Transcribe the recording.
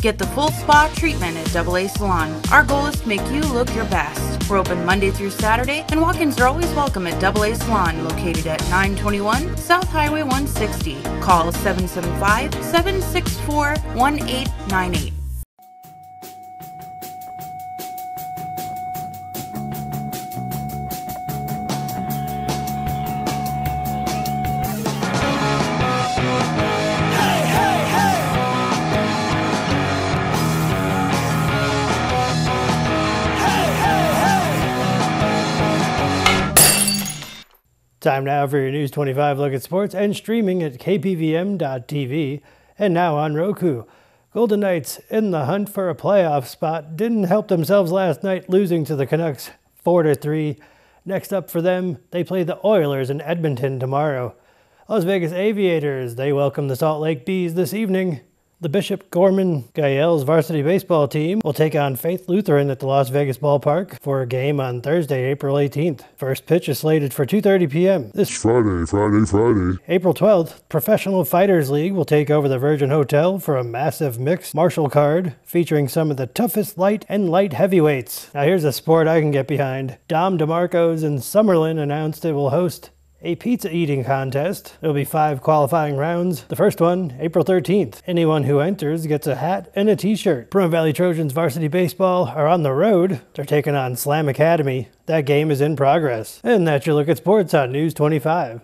Get the full spa treatment at Double A Salon. Our goal is to make you look your best. We're open Monday through Saturday, and walk-ins are always welcome at Double A Salon, located at 921 South Highway 160. Call 775-764-1898. Time now for your News 25 look at sports and streaming at kpvm.tv and now on Roku. Golden Knights in the hunt for a playoff spot didn't help themselves last night losing to the Canucks 4 3. Next up for them, they play the Oilers in Edmonton tomorrow. Las Vegas Aviators, they welcome the Salt Lake Bees this evening. The Bishop Gorman Gael's varsity baseball team will take on Faith Lutheran at the Las Vegas ballpark for a game on Thursday, April 18th. First pitch is slated for 2:30 p.m. This Friday, Friday, Friday. April 12th, Professional Fighters League will take over the Virgin Hotel for a massive mixed martial card featuring some of the toughest light and light heavyweights. Now here's a sport I can get behind. Dom DeMarco's in Summerlin announced it will host a pizza eating contest. There'll be five qualifying rounds. The first one, April 13th. Anyone who enters gets a hat and a t-shirt. Pahrump Valley Trojans varsity baseball are on the road. They're taking on Slam Academy. That game is in progress. And that's your look at sports on News 25.